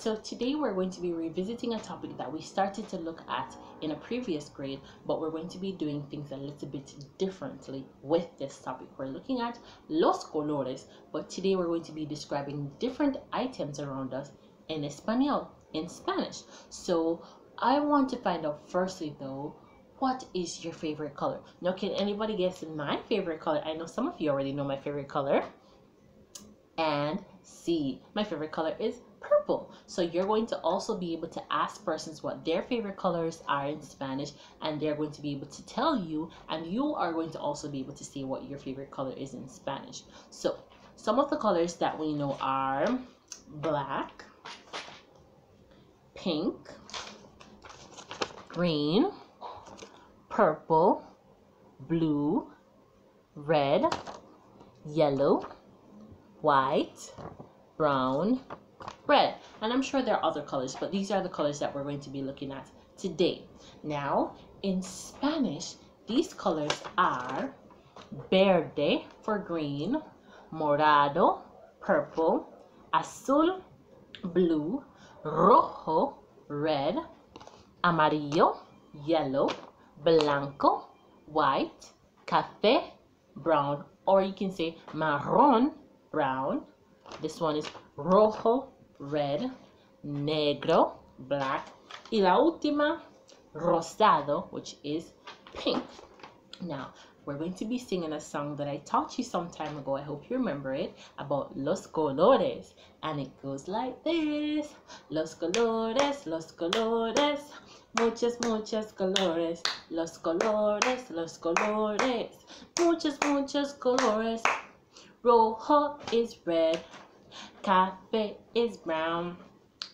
So today we're going to be revisiting a topic that we started to look at in a previous grade, but we're going to be doing things a little bit differently with this topic. We're looking at los colores, but today we're going to be describing different items around us in Espanol, in Spanish. So I want to find out firstly though, what is your favorite color? Now, can anybody guess my favorite color? I know some of you already know my favorite color. And C, my favorite color is purple. So you're going to also be able to ask persons what their favorite colors are in Spanish and they're going to be able to tell you and you are going to also be able to say what your favorite color is in Spanish. So some of the colors that we know are black, pink, green, purple, blue, red, yellow, white, brown, red. And I'm sure there are other colors, but these are the colors that we're going to be looking at today. Now, in Spanish, these colors are verde for green, morado, purple, azul, blue, rojo, red, amarillo, yellow, blanco, white, café, brown, or you can say marron, brown. This one is rojo, red, negro, black, y la última, rosado, which is pink. Now, we're going to be singing a song that I taught you some time ago. I hope you remember it about los colores. And it goes like this. Los colores, los colores. Muchos, muchos colores. Los colores, los colores. Muchos, muchos colores. Rojo is red. Cafe is brown.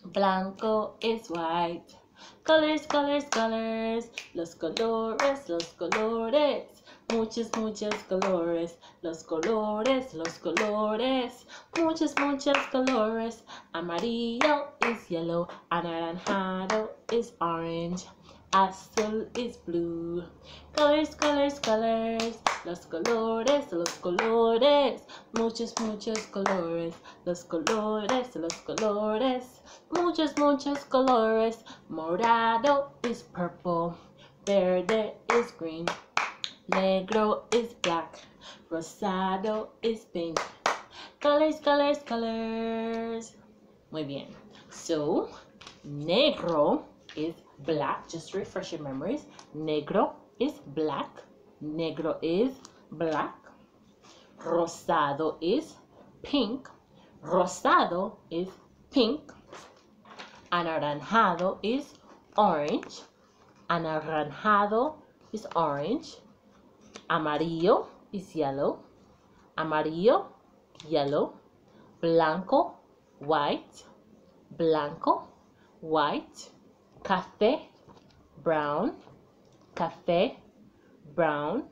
Blanco is white. Colors, colors, colors. Los colores, los colores. Muchos, muchos colores. Los colores, los colores. Muchos, muchos colores. Amarillo is yellow. Anaranjado is orange. Azul is blue. Colors, colors, colors. Los colores, los colores. Muchos, muchos colores. Los colores, los colores. Muchos, muchos colores. Morado is purple. Verde is green. Negro is black. Rosado is pink. Colors, colors, colors. Muy bien. So, negro is black. Just refresh your memories. Negro is black. Negro is black. Rosado is pink. Rosado is pink. Anaranjado is orange. Anaranjado is orange. Amarillo is yellow. Amarillo, yellow. Blanco, white. Blanco, white. Café, brown. Café, brown.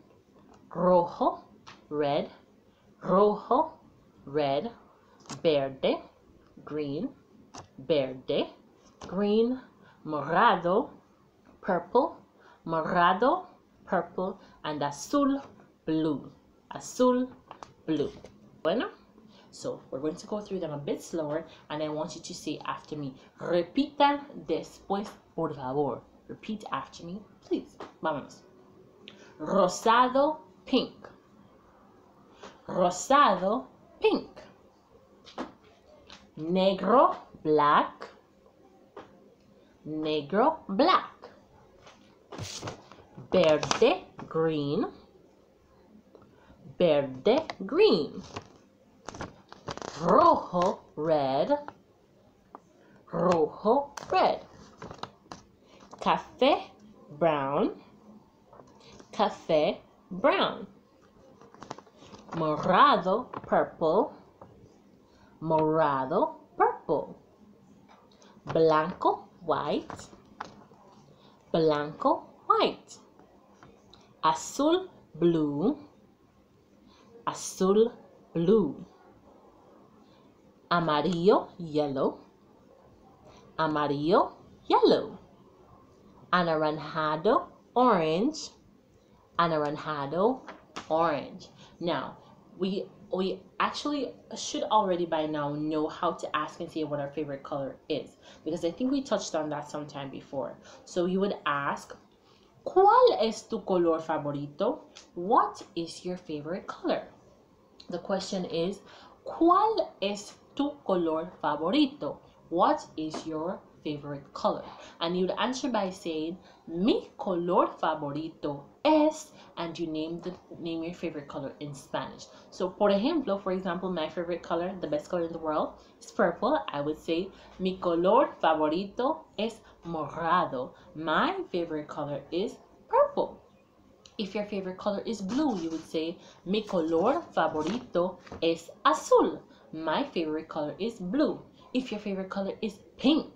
Rojo, red. Rojo, red. Verde, green. Verde, green. Morado, purple. Morado, purple. And azul, blue. Azul, blue. Bueno. So we're going to go through them a bit slower and I want you to say after me. Repitan después, por favor. Repeat after me, please. Vámonos. Rosado, pink. Rosado, pink. Negro, black. Negro, black. Verde, green. Verde, green rojo, red, rojo, red. Café, brown, café, brown. Morado, purple, morado, purple. Blanco, white, blanco, white. Azul, blue, azul, blue amarillo, yellow, amarillo, yellow, anaranjado, orange, anaranjado, orange. Now, we we actually should already by now know how to ask and say what our favorite color is because I think we touched on that sometime before. So you would ask, ¿Cuál es tu color favorito? What is your favorite color? The question is, ¿Cuál es tu color favorito? What is your favorite color? And you'd answer by saying, Mi color favorito es, and you name the name your favorite color in Spanish. So, por ejemplo, for example, my favorite color, the best color in the world, is purple. I would say, Mi color favorito es morado. My favorite color is purple. If your favorite color is blue, you would say, Mi color favorito es azul. My favorite color is blue. If your favorite color is pink,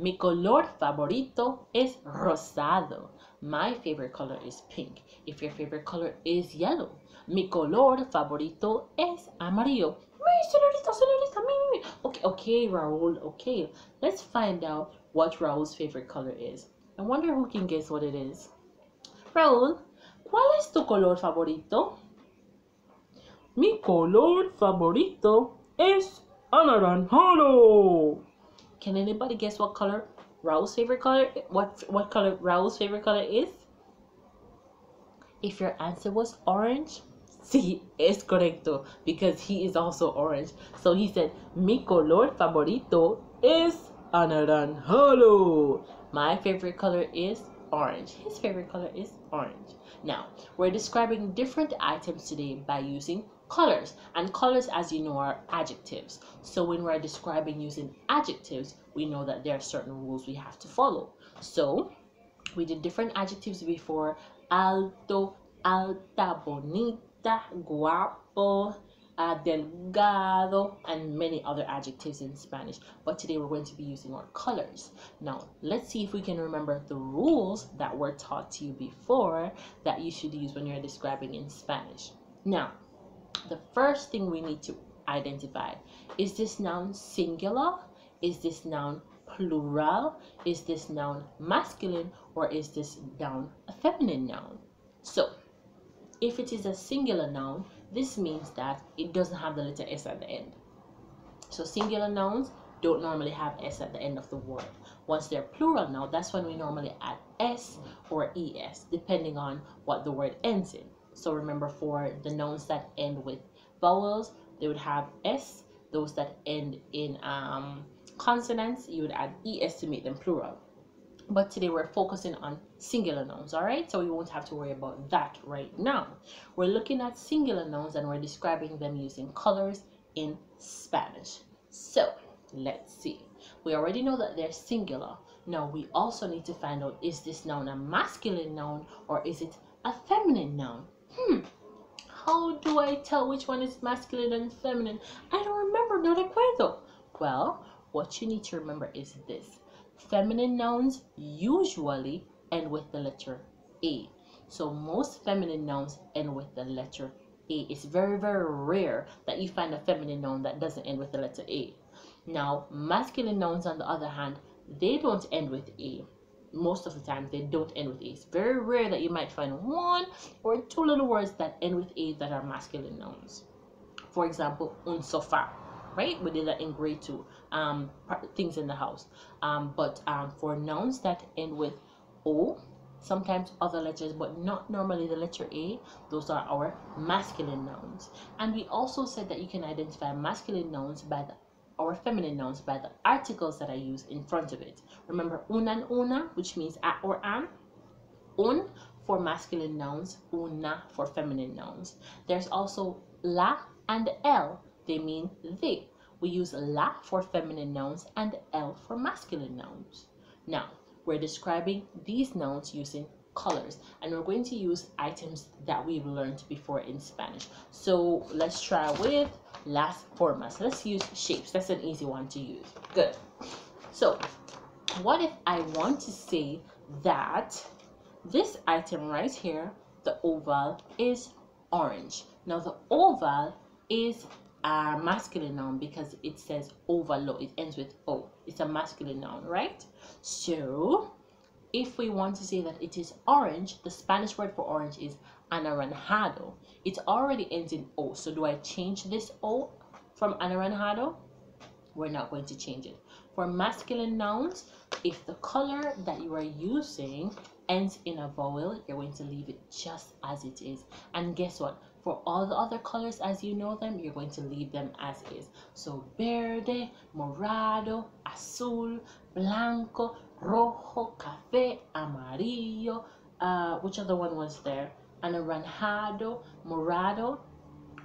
mi color favorito es rosado. My favorite color is pink. If your favorite color is yellow, mi color favorito es amarillo. Okay, okay, Raul. Okay, let's find out what Raul's favorite color is. I wonder who can guess what it is. Raúl, ¿cuál es tu color favorito? Mi color favorito es anaranjado. Can anybody guess what color Raul's favorite color? What what color Raul's favorite color is? If your answer was orange, sí, es correcto because he is also orange. So he said, mi color favorito es anaranjado. My favorite color is orange. His favorite color is orange. Now, we're describing different items today by using colors. And colors, as you know, are adjectives. So when we're describing using adjectives, we know that there are certain rules we have to follow. So we did different adjectives before. Alto, alta, bonita, guapo, uh, delgado, and many other adjectives in Spanish. But today we're going to be using our colors. Now, let's see if we can remember the rules that were taught to you before that you should use when you're describing in Spanish. Now, the first thing we need to identify is this noun singular? Is this noun plural? Is this noun masculine? Or is this noun a feminine noun? So, if it is a singular noun, this means that it doesn't have the letter S at the end. So singular nouns don't normally have S at the end of the word. Once they're plural now, that's when we normally add S or ES, depending on what the word ends in. So remember for the nouns that end with vowels, they would have S. Those that end in um, consonants, you would add ES to make them plural. But today we're focusing on singular nouns all right so we won't have to worry about that right now. We're looking at singular nouns and we're describing them using colors in spanish. So let's see. We already know that they're singular. Now we also need to find out is this noun a masculine noun or is it a feminine noun hmm how do i tell which one is masculine and feminine i don't remember no recuerdo well what you need to remember is this Feminine nouns usually end with the letter A. So most feminine nouns end with the letter A. It's very, very rare that you find a feminine noun that doesn't end with the letter A. Now, masculine nouns, on the other hand, they don't end with A. Most of the time, they don't end with A. It's very rare that you might find one or two little words that end with A that are masculine nouns. For example, un sofá right? We did that in grade two. Um, things in the house. Um, but um, for nouns that end with O, sometimes other letters, but not normally the letter A, those are our masculine nouns. And we also said that you can identify masculine nouns by the our feminine nouns by the articles that I use in front of it. Remember un and una, which means at or an, Un for masculine nouns, una for feminine nouns. There's also la and el they mean they. We use la for feminine nouns and el for masculine nouns. Now, we're describing these nouns using colors and we're going to use items that we've learned before in Spanish. So let's try with las formas. Let's use shapes. That's an easy one to use. Good. So what if I want to say that this item right here, the oval, is orange. Now the oval is a masculine noun because it says ovalo. It ends with O. It's a masculine noun, right? So if we want to say that it is orange, the Spanish word for orange is anaranjado. It already ends in O. So do I change this O from anaranjado? We're not going to change it. For masculine nouns, if the color that you are using ends in a vowel, you're going to leave it just as it is. And guess what? For all the other colors as you know them, you're going to leave them as is. So verde, morado, azul, blanco, rojo, café, amarillo. Uh, which other one was there? Anaranjado, morado,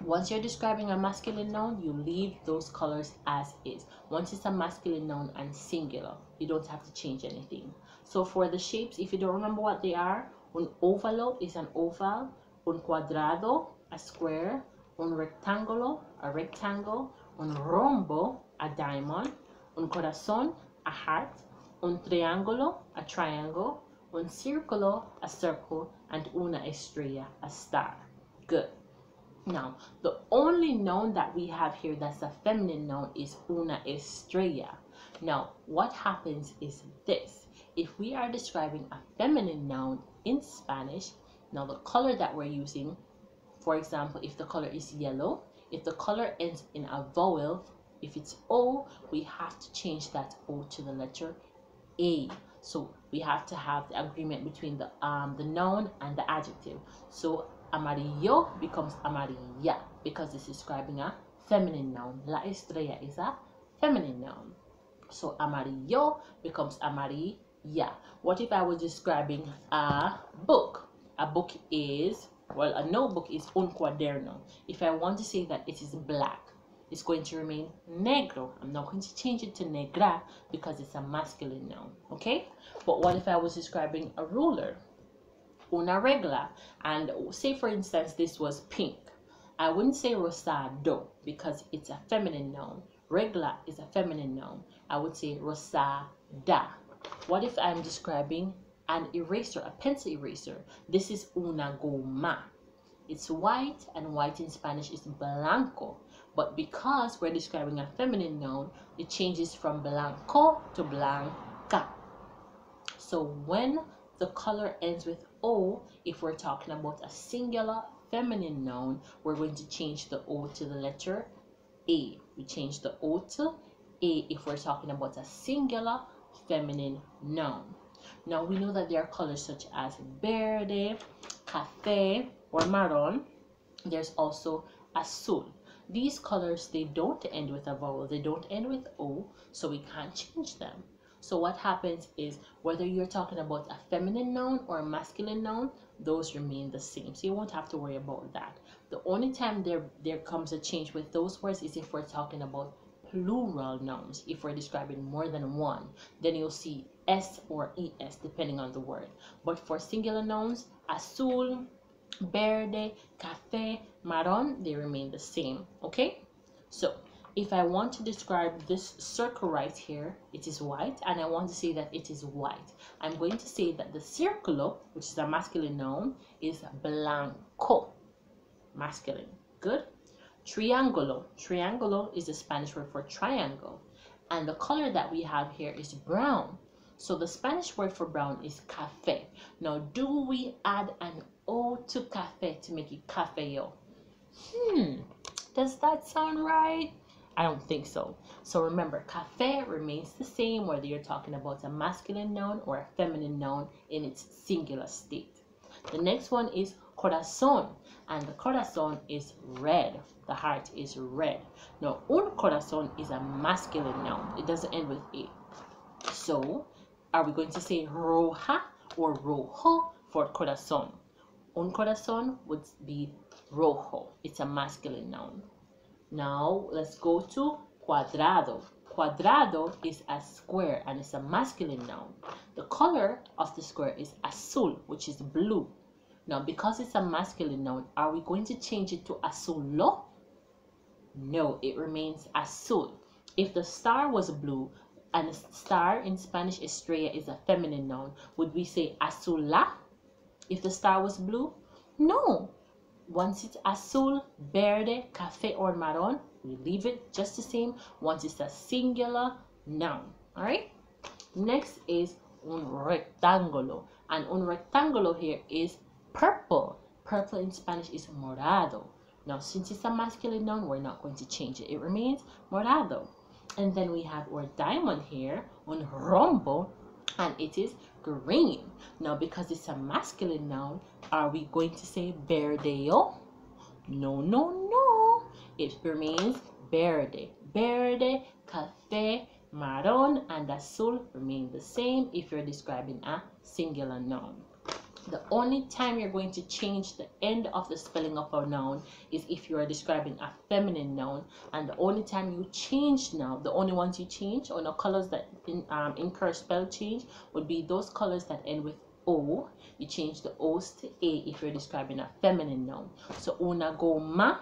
once you're describing a masculine noun, you leave those colors as is. Once it's a masculine noun and singular, you don't have to change anything. So for the shapes, if you don't remember what they are, un ovalo is an oval, un cuadrado, a square, un rectangulo, a rectangle, un rombo, a diamond, un corazón, a heart, un triángulo, a triangle, un círculo, a circle, and una estrella, a star. Good. Now, the only noun that we have here that's a feminine noun is una estrella. Now, what happens is this. If we are describing a feminine noun in Spanish, now the color that we're using, for example, if the color is yellow, if the color ends in a vowel, if it's O, we have to change that O to the letter A. So we have to have the agreement between the um the noun and the adjective. So amarillo becomes amarilla because it's describing a feminine noun. La estrella is a feminine noun. So amarillo becomes amarilla. What if I was describing a book? A book is, well, a notebook is un cuaderno. If I want to say that it is black, it's going to remain negro. I'm not going to change it to negra because it's a masculine noun, okay? But what if I was describing a ruler? una regla. And say, for instance, this was pink. I wouldn't say rosado because it's a feminine noun. Regla is a feminine noun. I would say rosada. What if I'm describing an eraser, a pencil eraser? This is una goma. It's white, and white in Spanish is blanco. But because we're describing a feminine noun, it changes from blanco to blanca. So when the color ends with O, if we're talking about a singular feminine noun, we're going to change the O to the letter A. We change the O to A if we're talking about a singular feminine noun. Now we know that there are colors such as verde, cafe, or marron. There's also azul. These colors, they don't end with a vowel. They don't end with O, so we can't change them. So what happens is whether you're talking about a feminine noun or a masculine noun, those remain the same. So you won't have to worry about that. The only time there there comes a change with those words is if we're talking about plural nouns. If we're describing more than one, then you'll see S or ES depending on the word. But for singular nouns, azul, verde, café, marron, they remain the same. Okay? So if I want to describe this circle right here, it is white, and I want to say that it is white. I'm going to say that the circulo, which is a masculine noun, is blanco, masculine. Good. Triangulo. Triangulo is the Spanish word for triangle. And the color that we have here is brown. So the Spanish word for brown is café. Now, do we add an O to café to make it cafeo? Hmm, does that sound right? I don't think so. So remember, cafe remains the same whether you're talking about a masculine noun or a feminine noun in its singular state. The next one is corazon, and the corazon is red. The heart is red. Now, un corazon is a masculine noun. It doesn't end with a. So, are we going to say roja or rojo for corazon? Un corazon would be rojo. It's a masculine noun. Now let's go to cuadrado. Cuadrado is a square and it's a masculine noun. The color of the square is azul, which is blue. Now, because it's a masculine noun, are we going to change it to azulo? No, it remains azul. If the star was blue, and star in Spanish estrella is a feminine noun, would we say azula? If the star was blue? No, once it's azul, verde, café, or marron, we leave it just the same. Once it's a singular noun. All right. Next is un rectángulo. And un rectángulo here is purple. Purple in Spanish is morado. Now, since it's a masculine noun, we're not going to change it. It remains morado. And then we have our diamond here, un rombo, and it is green. Now, because it's a masculine noun, are we going to say verdeo? No, no, no. It remains verde. Verde, café, marron, and azul remain the same if you're describing a singular noun. The only time you're going to change the end of the spelling of a noun is if you are describing a feminine noun. And the only time you change now, the only ones you change, or the colors that in, um, incur spell change, would be those colors that end with O. You change the O's to A if you're describing a feminine noun. So una goma,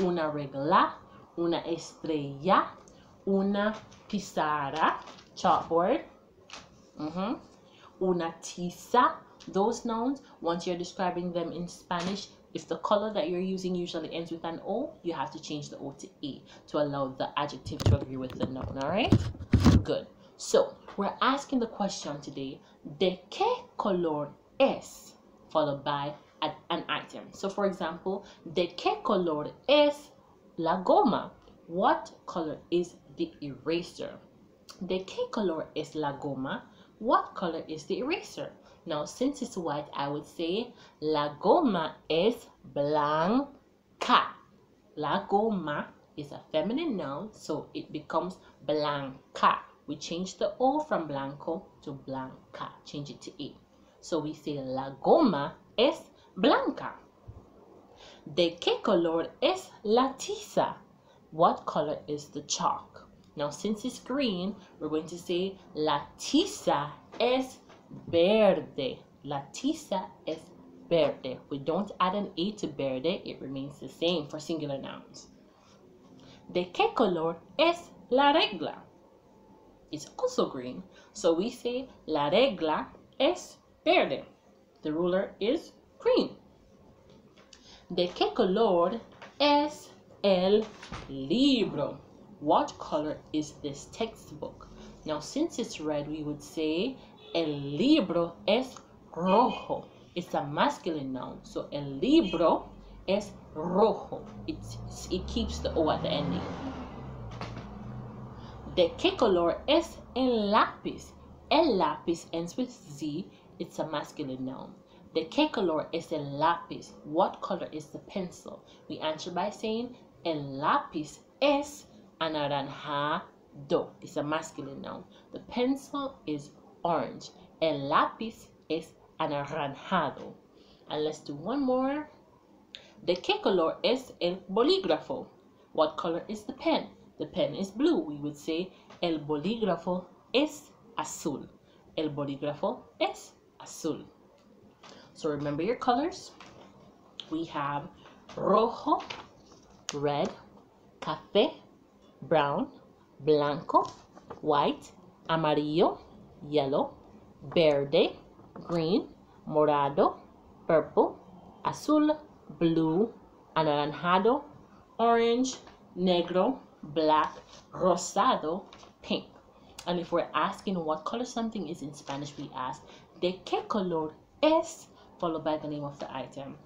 una regla, una estrella, una pizarra, chalkboard, mm -hmm. una tiza, those nouns, once you're describing them in Spanish, if the color that you're using usually ends with an O, you have to change the O to E to allow the adjective to agree with the noun, all right? Good. So, we're asking the question today, ¿de qué color es? Followed by an item. So, for example, ¿de qué color es la goma? What color is the eraser? ¿De qué color es la goma? What color is the eraser? Now, since it's white, I would say la goma es blanca. La goma is a feminine noun, so it becomes blanca. We change the O from blanco to blanca. Change it to A. So we say la goma es blanca. ¿De qué color es la tiza? What color is the chalk? Now, since it's green, we're going to say la tiza es verde. La tiza es verde. We don't add an A to verde, it remains the same for singular nouns. ¿De qué color es la regla? It's also green, so we say la regla es verde. The ruler is green. ¿De qué color es el libro? What color is this textbook? Now, since it's red, we would say El libro es rojo. It's a masculine noun. So el libro es rojo. It's, it keeps the O at the ending. ¿De qué color es el lápiz? El lápiz ends with Z. It's a masculine noun. ¿De qué color es el lápiz? What color is the pencil? We answer by saying el lápiz es anaranjado. It's a masculine noun. The pencil is orange. El lápiz es anaranjado. And let's do one more. ¿De qué color es el bolígrafo? What color is the pen? The pen is blue. We would say el bolígrafo es azul. El bolígrafo es azul. So remember your colors. We have rojo, red, café, brown, blanco, white, amarillo, yellow, verde, green, morado, purple, azul, blue, anaranjado, orange, negro, black, rosado, pink. And if we're asking what color something is in Spanish, we ask, ¿de qué color es? Followed by the name of the item.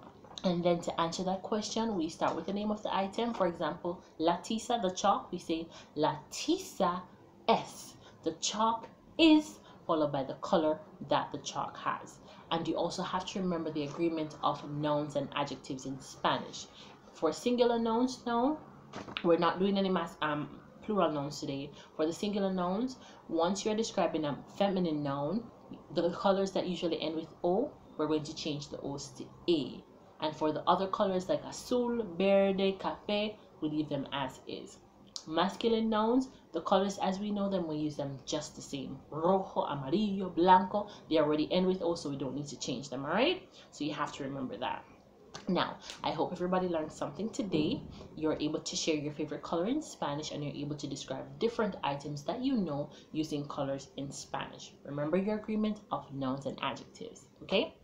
And then to answer that question, we start with the name of the item. For example, la tiza, the chalk, we say la tiza es. The chalk is followed by the color that the chalk has. And you also have to remember the agreement of nouns and adjectives in Spanish. For singular nouns now, we're not doing any mass um plural nouns today. For the singular nouns, once you're describing a feminine noun, the colors that usually end with O, we're going to change the O's to A. And for the other colors like azul, verde, cafe, we leave them as is. Masculine nouns, the colors as we know them, we use them just the same. Rojo, amarillo, blanco, they already end with O, so we don't need to change them, alright? So you have to remember that. Now, I hope everybody learned something today. You're able to share your favorite color in Spanish and you're able to describe different items that you know using colors in Spanish. Remember your agreement of nouns and adjectives, okay?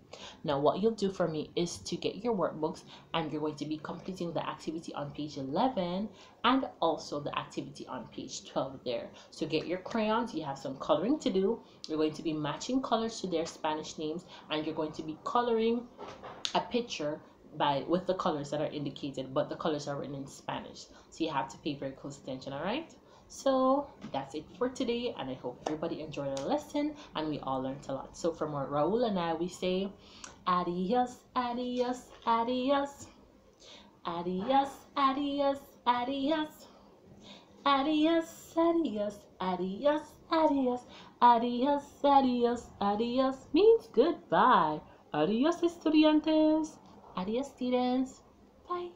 Now, what you'll do for me is to get your workbooks and you're going to be completing the activity on page 11 and also the activity on page 12 there. So get your crayons, you have some coloring to do. You're going to be matching colors to their Spanish names and you're going to be coloring a picture by with the colors that are indicated but the colors are written in Spanish so you have to pay very close attention all right so that's it for today and I hope everybody enjoyed our lesson and we all learned a lot. So from what Raul and I we say adios adios adios. Adios adios adios. Adios adios adios adios. Adios adios adios. Means goodbye. Adios estudiantes. Adios, students. Bye.